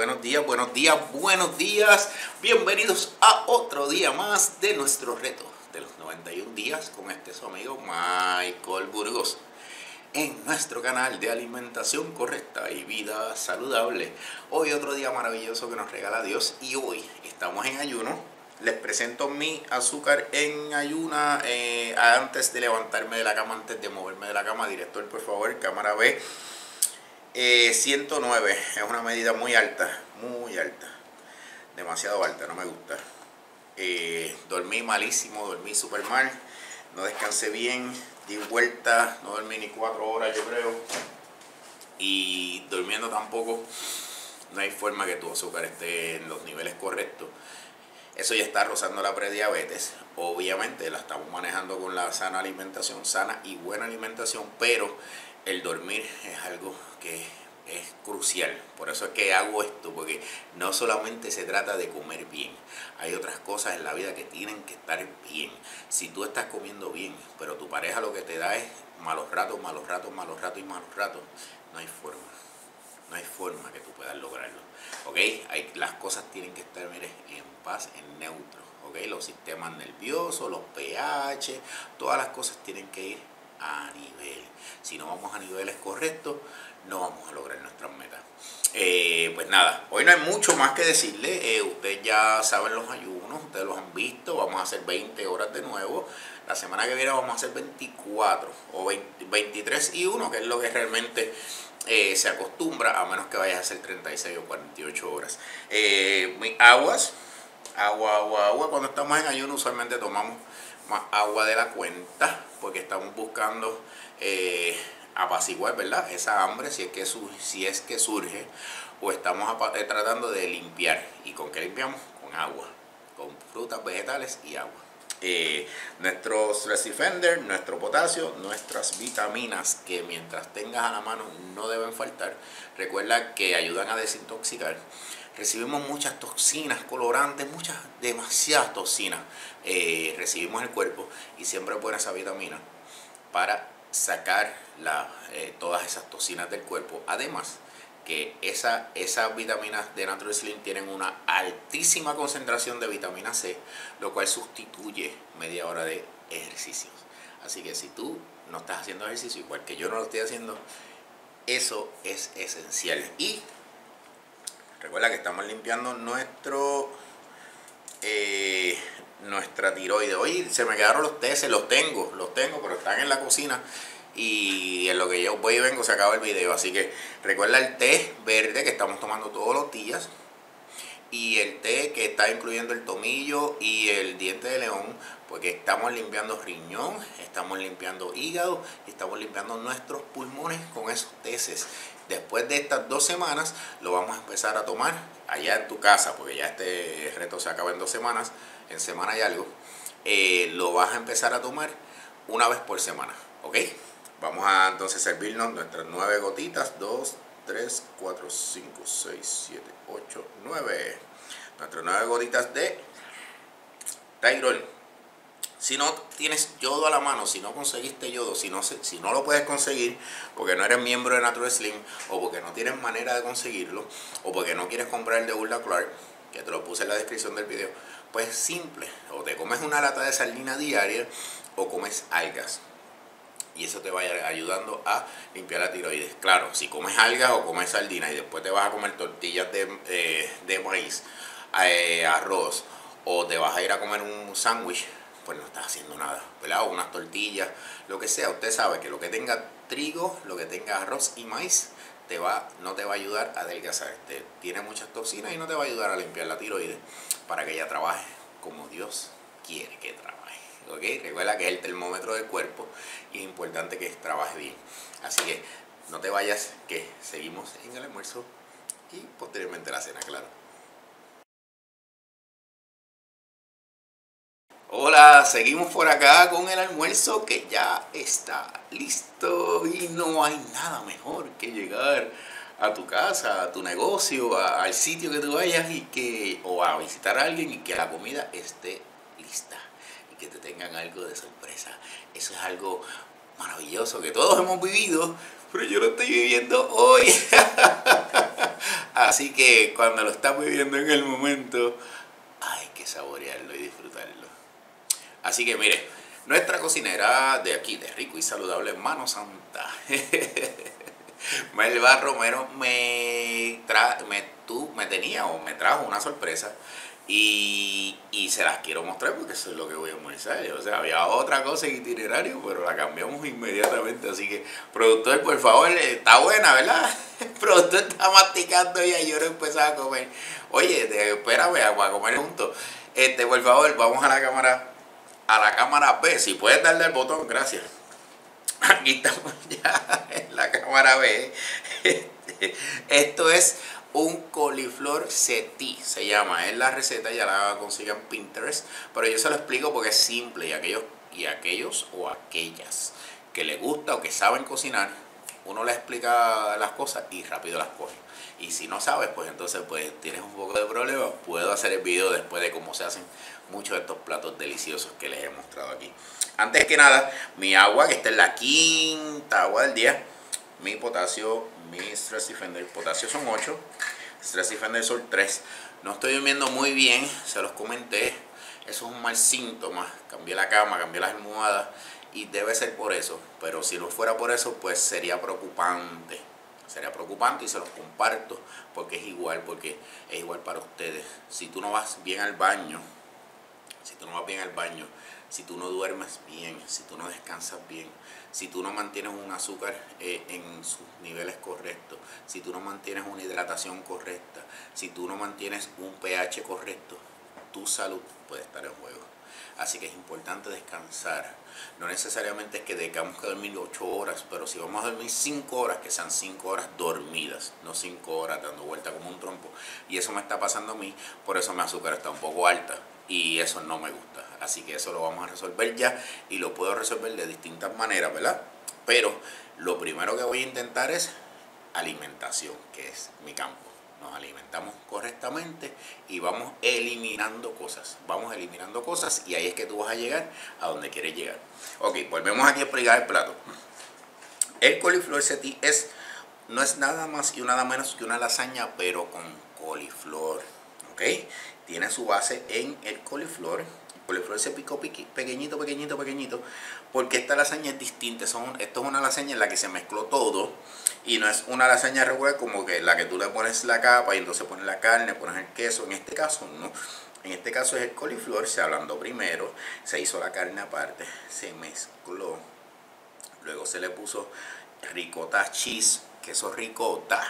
buenos días, buenos días, buenos días. Bienvenidos a otro día más de nuestro reto de los 91 días con este su amigo Michael Burgos en nuestro canal de alimentación correcta y vida saludable. Hoy otro día maravilloso que nos regala Dios y hoy estamos en ayuno. Les presento mi azúcar en ayuna eh, antes de levantarme de la cama, antes de moverme de la cama. Director, por favor, cámara B. 109 eh, es una medida muy alta, muy alta, demasiado alta, no me gusta. Eh, dormí malísimo, dormí súper mal, no descansé bien, di vuelta, no dormí ni cuatro horas yo creo. Y durmiendo tampoco, no hay forma que tu azúcar esté en los niveles correctos. Eso ya está rozando la prediabetes. Obviamente la estamos manejando con la sana alimentación, sana y buena alimentación, pero el dormir es algo que es crucial. Por eso es que hago esto, porque no solamente se trata de comer bien, hay otras cosas en la vida que tienen que estar bien. Si tú estás comiendo bien, pero tu pareja lo que te da es malos ratos, malos ratos, malos ratos y malos ratos, no hay forma. No hay forma que tú puedas lograrlo. ¿Ok? Hay, las cosas tienen que estar, mire, en paz, en neutro. ¿Ok? Los sistemas nerviosos, los pH, todas las cosas tienen que ir a nivel. Si no vamos a niveles correctos, no vamos a lograr nuestras metas. Eh, pues nada, hoy no hay mucho más que decirle. Eh, ustedes ya saben los ayunos, ustedes los han visto. Vamos a hacer 20 horas de nuevo. La semana que viene vamos a hacer 24 o 23 y 1, que es lo que realmente eh, se acostumbra, a menos que vayas a hacer 36 o 48 horas. aguas, agua, agua, agua. Cuando estamos en ayuno usualmente tomamos más agua de la cuenta porque estamos buscando eh, apaciguar, ¿verdad? Esa hambre si es que, si es que surge o estamos eh, tratando de limpiar. ¿Y con qué limpiamos? Con agua, con frutas, vegetales y agua. Eh, nuestro Stress Defender, nuestro potasio, nuestras vitaminas que mientras tengas a la mano no deben faltar. Recuerda que ayudan a desintoxicar. Recibimos muchas toxinas, colorantes, muchas, demasiadas toxinas eh, recibimos el cuerpo y siempre es buena esa vitamina para sacar eh, todas esas toxinas del cuerpo. Además, que esa, esas vitaminas de Natural tienen una altísima concentración de vitamina C, lo cual sustituye media hora de ejercicios. Así que si tú no estás haciendo ejercicio, igual que yo no lo estoy haciendo, eso es esencial. Y recuerda que estamos limpiando nuestro eh, nuestra tiroides. Hoy se me quedaron los tesis, los tengo, los tengo, pero están en la cocina y en lo que yo voy y vengo se acaba el video. Así que recuerda el té verde que estamos tomando todos los días y el té que está incluyendo el tomillo y el diente de león, porque estamos limpiando riñón, estamos limpiando hígado y estamos limpiando nuestros pulmones con esos teces. Después de estas dos semanas lo vamos a empezar a tomar allá en tu casa, porque ya este reto se acaba en dos semanas, en semana y algo. Eh, lo vas a empezar a tomar una vez por semana, ¿ok? Vamos a entonces servirnos nuestras nueve gotitas, dos, 3, 4, 5, 6, 7, 8, 9. Nuestras 9 gotitas de Tyrol. Si no tienes yodo a la mano, si no conseguiste yodo, si no, si no lo puedes conseguir porque no eres miembro de Natural Slim o porque no tienes manera de conseguirlo o porque no quieres comprar el de Urla Clark, que te lo puse en la descripción del video, pues simple, o te comes una lata de sardina diaria o comes algas y eso te va ayudando a limpiar la tiroides. Claro, si comes algas o comes sardina y después te vas a comer tortillas de, eh, maíz, eh, arroz, o te vas a ir a comer un sándwich, pues no estás haciendo nada, ¿verdad? O unas tortillas, lo que sea. Usted sabe que lo que tenga trigo, lo que tenga arroz y maíz, te va, no te va a ayudar a adelgazar. Te, tiene muchas toxinas y no te va a ayudar a limpiar la tiroides para que ella trabaje como Dios quiere que trabaje. Recuerda que es el termómetro del cuerpo y es importante que trabaje bien. Así que no te vayas, que seguimos en el almuerzo y posteriormente la cena, claro. Hola, seguimos por acá con el almuerzo que ya está listo y no hay nada mejor que llegar a tu casa, a tu negocio, al sitio que tú vayas y que o a visitar a alguien y que la comida esté lista que te tengan algo de sorpresa. Eso es algo maravilloso que todos hemos vivido, pero yo lo estoy viviendo hoy. Así que cuando lo estás viviendo en el momento, hay que saborearlo y disfrutarlo. Así que mire, nuestra cocinera de aquí, de rico y saludable, Mano Santa, Melba Romero, me, tra me, tú, me tenía o me trajo una sorpresa y, se las quiero mostrar porque eso es lo que voy a mostrar. O sea, había otra cosa en itinerario, pero la cambiamos inmediatamente. Así que, productor, por favor, está buena, ¿verdad? El productor está masticando y yo no empezaba a comer. Oye, espérame, vamos a comer juntos. Este, por favor, vamos a la cámara, a la cámara B. Si puedes darle el botón, gracias. Aquí estamos ya en la cámara B. Esto es un coliflor seti, se llama, es la receta, ya la consiguen en Pinterest, pero yo se lo explico porque es simple y aquellos, y aquellos o aquellas que le gusta o que saben cocinar, uno le explica las cosas y rápido las coge. Y si no sabes, pues entonces pues tienes un poco de problema. Puedo hacer el video después de cómo se hacen muchos de estos platos deliciosos que les he mostrado aquí. Antes que nada, mi agua, que esta es la quinta agua del día. Mi potasio, mi Stress Defender. Potasio son 8, Stress Defender son 3. No estoy durmiendo muy bien, se los comenté. Eso es un mal síntoma. Cambié la cama, cambié las almohadas y debe ser por eso. Pero si no fuera por eso, pues sería preocupante. Sería preocupante y se los comparto porque es igual, porque es igual para ustedes. Si tú no vas bien al baño, si tú no vas bien al baño, si tú no duermes bien, si tú no descansas bien, si tú no mantienes un azúcar eh, en sus niveles correctos, si tú no mantienes una hidratación correcta, si tú no mantienes un pH correcto, tu salud puede estar en juego. Así que es importante descansar. No necesariamente es que tengamos que dormir 8 horas, pero si vamos a dormir 5 horas, que sean 5 horas dormidas, no 5 horas dando vuelta como un trompo. Y eso me está pasando a mí, por eso mi azúcar está un poco alta y eso no me gusta. Así que eso lo vamos a resolver ya y lo puedo resolver de distintas maneras, ¿verdad? Pero lo primero que voy a intentar es alimentación, que es mi campo nos alimentamos correctamente y vamos eliminando cosas. Vamos eliminando cosas y ahí es que tú vas a llegar a donde quieres llegar. Ok, volvemos aquí a explicar el plato. El coliflor seti es, no es nada más y nada menos que una lasaña, pero con coliflor. Ok, tiene su base en el coliflor coliflor se picó pequeñito, pequeñito, pequeñito, porque esta lasaña es distinta. Son, esto es una lasaña en la que se mezcló todo y no es una lasaña regular como que la que tú le pones la capa y entonces pones la carne, pones el queso. En este caso no. En este caso es el coliflor, se ablandó primero, se hizo la carne aparte, se mezcló. Luego se le puso ricota cheese, queso ricota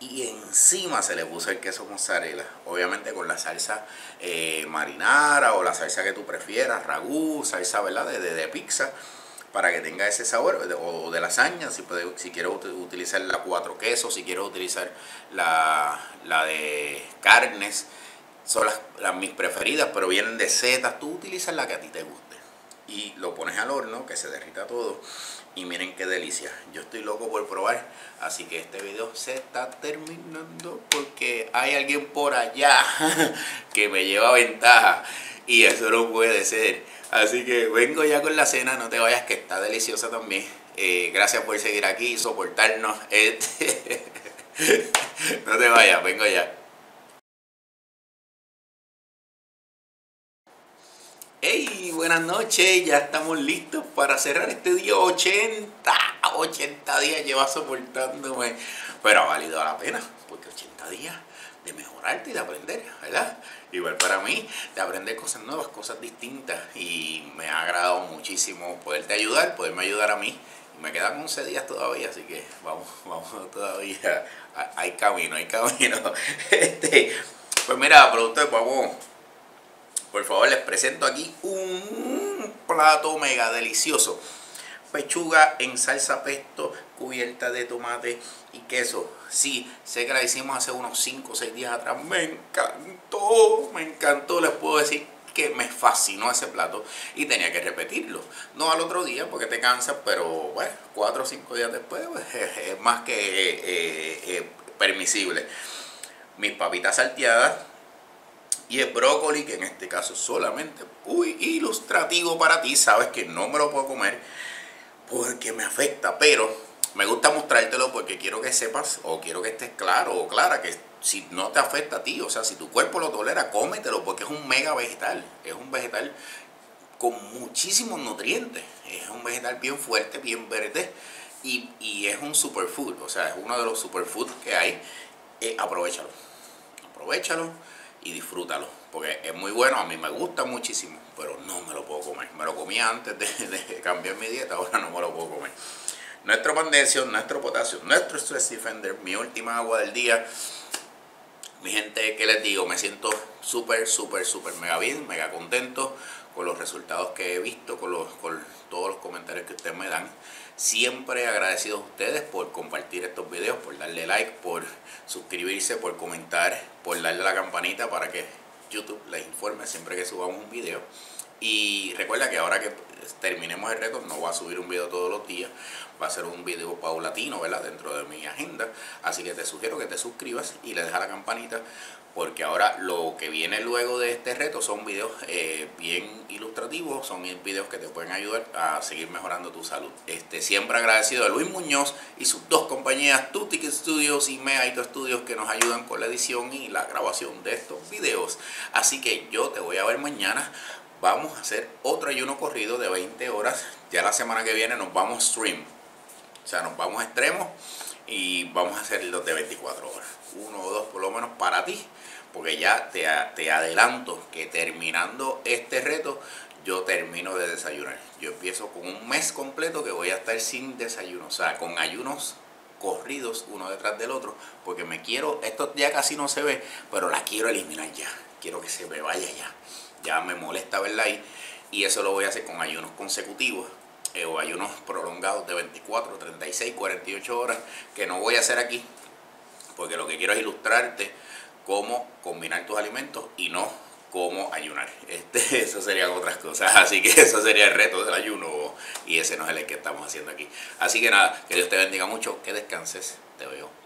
y encima se le puso el queso mozzarella, obviamente con la salsa eh, marinara o la salsa que tú prefieras, ragú, salsa. De, pizza, para que tenga ese sabor, o de lasaña, si, puede, si quieres utilizar la cuatro quesos, si quieres utilizar la, de carnes, son las, mis preferidas, pero vienen de setas, tú utilizas la que a ti te guste y lo pones al horno, que se derrita todo y miren qué delicia. Yo estoy loco por probar. Así que este video se está terminando porque hay alguien por allá que me lleva ventaja. Y eso no puede ser. Así que vengo ya con la cena. No te vayas que está deliciosa también. Eh, gracias por seguir aquí y soportarnos. Este, no te vayas, vengo ya. Buenas noches, ya estamos listos para cerrar este día 80. 80 días lleva soportándome, pero ha valido la pena, porque 80 días de mejorarte y de aprender, ¿verdad? Igual para mí, de aprender cosas nuevas, cosas distintas, y me ha agradado muchísimo poderte ayudar, poderme ayudar a mí. Me quedan 11 días todavía, así que vamos, vamos todavía, hay camino, hay camino. Este, pues mira, productor, vamos por favor, les presento aquí un plato mega delicioso. Pechuga en salsa pesto cubierta de tomate y queso. Sí, sé que la hicimos hace unos 5 o 6 días atrás. Me encantó, me encantó. Les puedo decir que me fascinó ese plato y tenía que repetirlo. No al otro día porque te cansas, pero bueno, 4 o 5 días después pues, es más que eh, eh, permisible. Mis papitas salteadas y el brócoli, que en este caso solamente, uy, ilustrativo para ti, sabes que no me lo puedo comer por que me afecta, pero me gusta mostrártelo porque quiero que sepas o quiero que estés claro o clara que si no te afecta a ti, o sea, si tu cuerpo lo tolera, cómetelo porque es un mega vegetal, es un vegetal con muchísimos nutrientes, es un vegetal bien fuerte, bien verde y, y es un superfood, o sea, es uno de los superfoods que hay, eh, aprovechalo, aprovechalo y disfrútalo, porque es muy bueno, a mí me gusta muchísimo, pero no me lo puedo comer, me lo comía antes de, cambiar mi dieta, ahora no me lo puedo comer nuestro magnesio, nuestro potasio, nuestro Stress Defender, mi última agua del día. Mi gente, ¿qué les digo? Me siento súper, súper, súper mega bien, mega contento con los resultados que he visto, con, los, con todos los comentarios que ustedes me dan. Siempre agradecido a ustedes por compartir estos videos, por darle like, por suscribirse, por comentar, por darle a la campanita para que YouTube les informe siempre que subamos un video. Y recuerda que ahora que terminemos el reto, no voy a subir un video todos los días, va a ser un video paulatino, ¿verdad? Dentro de mi agenda. Así que te sugiero que te suscribas y le dejas la campanita porque ahora lo que viene luego de este reto son videos eh, bien ilustrativos, son videos que te pueden ayudar a seguir mejorando tu salud. Este, siempre agradecido a Luis Muñoz y sus dos compañías, Tutic Studios y Meaito Studios, que nos ayudan con la edición y la grabación de estos videos. Así que yo te voy a ver mañana vamos a hacer otro ayuno corrido de 20 horas. Ya la semana que viene nos vamos stream. O sea, nos vamos a extremos y vamos a hacer los de 24 horas. Uno o dos por lo menos para ti. Porque ya te, te adelanto que terminando este reto, yo termino de desayunar. Yo empiezo con un mes completo que voy a estar sin desayuno. O sea, con ayunos corridos uno detrás del otro. Porque me quiero, esto ya casi no se ve, pero la quiero eliminar ya. Quiero que se me vaya ya. Ya me molesta verla ahí. Y eso lo voy a hacer con ayunos consecutivos eh, o ayunos prolongados de 24, 36, 48 horas, que no voy a hacer aquí, porque lo que quiero es ilustrarte cómo combinar tus alimentos y no cómo ayunar. Este, eso serían otras cosas, así que eso sería el reto del ayuno y ese no es el que estamos haciendo aquí. Así que nada, que Dios te bendiga mucho, que descanses, te veo